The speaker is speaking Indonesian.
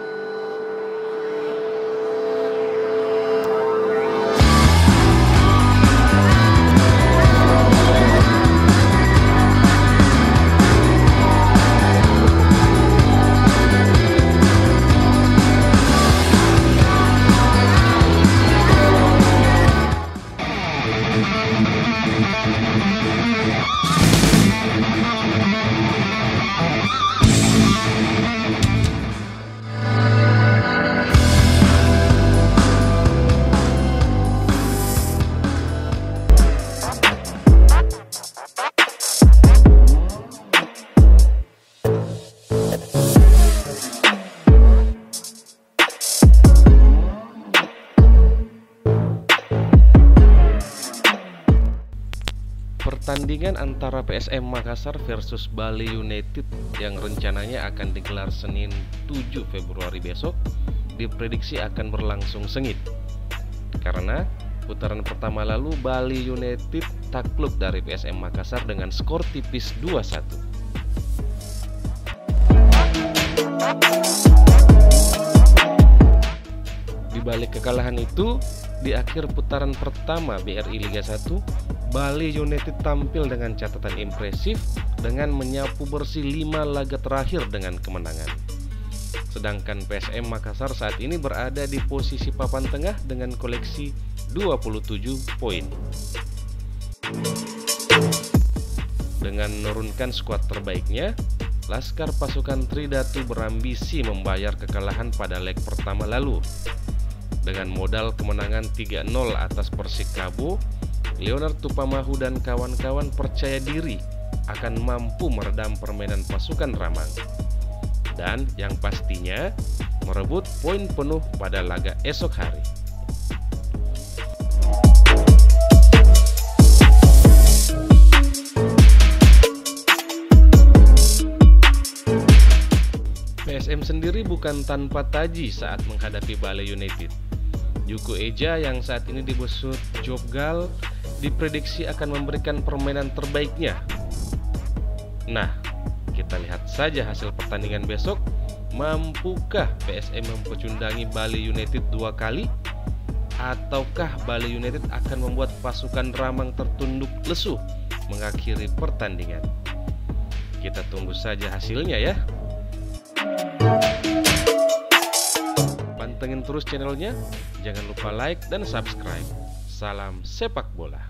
Yeah. Pertandingan antara PSM Makassar versus Bali United yang rencananya akan digelar Senin 7 Februari besok diprediksi akan berlangsung sengit. Karena putaran pertama lalu Bali United takluk dari PSM Makassar dengan skor tipis 2-1. Di balik kekalahan itu, di akhir putaran pertama BRI Liga 1, Bali United tampil dengan catatan impresif dengan menyapu bersih 5 laga terakhir dengan kemenangan. Sedangkan PSM Makassar saat ini berada di posisi papan tengah dengan koleksi 27 poin. Dengan menurunkan skuad terbaiknya, Laskar pasukan Tridatu berambisi membayar kekalahan pada leg pertama lalu. Dengan modal kemenangan 3-0 atas Persikabo, Leonard Tupamahu dan kawan-kawan percaya diri akan mampu meredam permainan pasukan Ramang. Dan yang pastinya merebut poin penuh pada laga esok hari. PSM sendiri bukan tanpa taji saat menghadapi Bali United. Juku Eja yang saat ini dibesut Jobgal diprediksi akan memberikan permainan terbaiknya. Nah, kita lihat saja hasil pertandingan besok. Mampukah PSM mempecundangi Bali United dua kali? Ataukah Bali United akan membuat pasukan Ramang tertunduk lesu mengakhiri pertandingan? Kita tunggu saja hasilnya ya. Pantengin terus channelnya, jangan lupa like dan subscribe. Salam sepak bola.